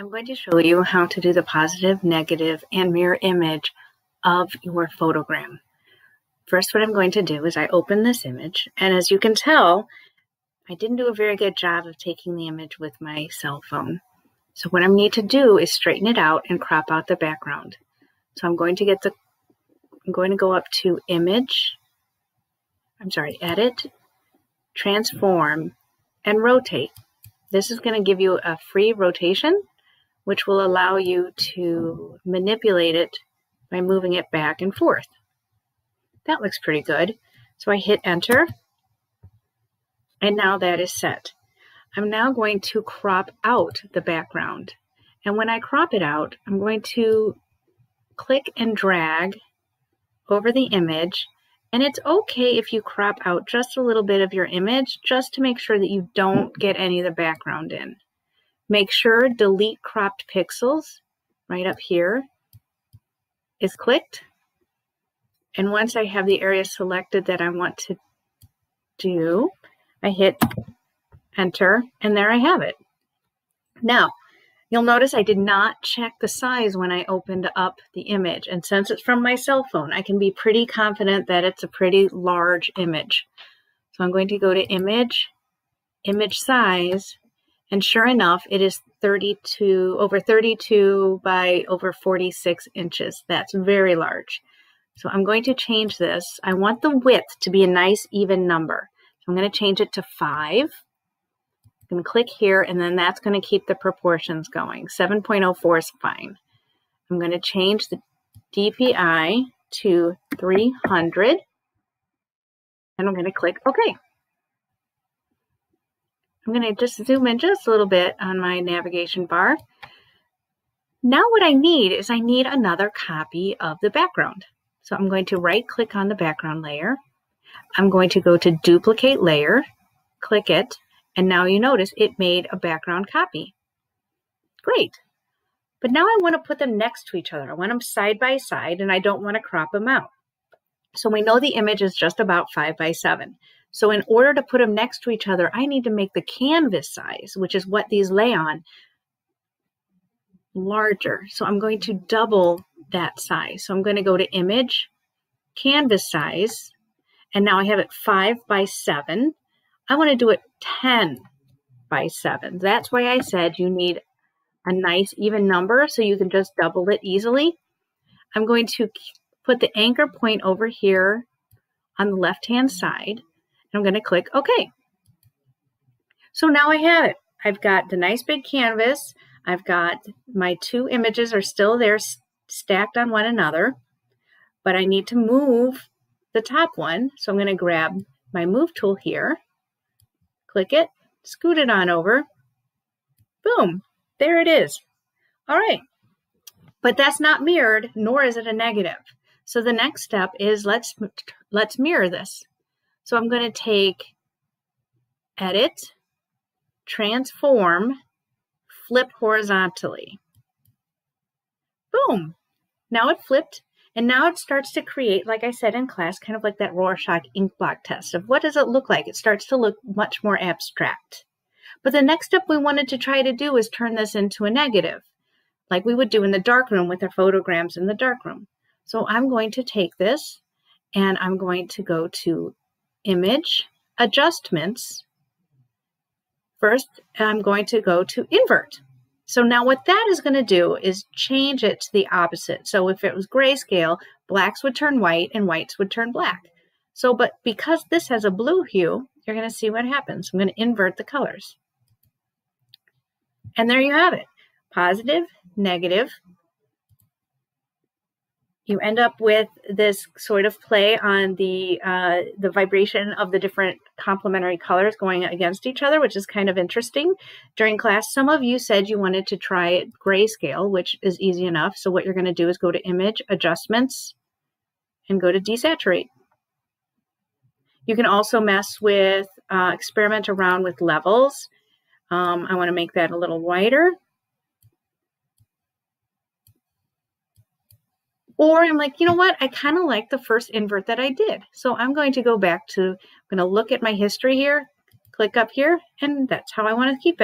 I'm going to show you how to do the positive, negative, and mirror image of your photogram. First, what I'm going to do is I open this image, and as you can tell, I didn't do a very good job of taking the image with my cell phone. So what I need to do is straighten it out and crop out the background. So I'm going to get the, I'm going to go up to Image, I'm sorry, Edit, Transform, and Rotate. This is going to give you a free rotation which will allow you to manipulate it by moving it back and forth. That looks pretty good. So I hit enter, and now that is set. I'm now going to crop out the background. And when I crop it out, I'm going to click and drag over the image. And it's okay if you crop out just a little bit of your image just to make sure that you don't get any of the background in. Make sure delete cropped pixels right up here is clicked. And once I have the area selected that I want to do, I hit enter and there I have it. Now, you'll notice I did not check the size when I opened up the image. And since it's from my cell phone, I can be pretty confident that it's a pretty large image. So I'm going to go to image, image size, and sure enough, it is 32, over 32 by over 46 inches. That's very large. So I'm going to change this. I want the width to be a nice even number. I'm going to change it to 5. I'm going to click here, and then that's going to keep the proportions going. 7.04 is fine. I'm going to change the DPI to 300, and I'm going to click OK. I'm going to just zoom in just a little bit on my navigation bar. Now what I need is I need another copy of the background. So I'm going to right click on the background layer. I'm going to go to duplicate layer, click it, and now you notice it made a background copy. Great. But now I want to put them next to each other. I want them side by side and I don't want to crop them out. So we know the image is just about five by seven. So in order to put them next to each other, I need to make the canvas size, which is what these lay on, larger. So I'm going to double that size. So I'm going to go to image, canvas size, and now I have it five by seven. I want to do it 10 by seven. That's why I said you need a nice even number so you can just double it easily. I'm going to put the anchor point over here on the left hand side. I'm going to click OK. So now I have it. I've got the nice big canvas. I've got my two images are still there stacked on one another, but I need to move the top one. So I'm going to grab my move tool here, click it, scoot it on over. Boom, there it is. All right, but that's not mirrored, nor is it a negative. So the next step is let's let's mirror this. So I'm going to take edit, transform, flip horizontally. Boom. Now it flipped and now it starts to create, like I said in class, kind of like that Rorschach ink blot test of what does it look like? It starts to look much more abstract. But the next step we wanted to try to do is turn this into a negative, like we would do in the darkroom with our photograms in the darkroom. So I'm going to take this and I'm going to go to image, adjustments. First, I'm going to go to invert. So now what that is going to do is change it to the opposite. So if it was grayscale, blacks would turn white and whites would turn black. So, but because this has a blue hue, you're going to see what happens. I'm going to invert the colors. And there you have it. Positive, negative, you end up with this sort of play on the uh, the vibration of the different complementary colors going against each other, which is kind of interesting. During class, some of you said you wanted to try it grayscale, which is easy enough. So what you're going to do is go to Image, Adjustments, and go to Desaturate. You can also mess with, uh, experiment around with levels. Um, I want to make that a little whiter. Or I'm like, you know what? I kind of like the first invert that I did. So I'm going to go back to, I'm going to look at my history here, click up here, and that's how I want to keep it.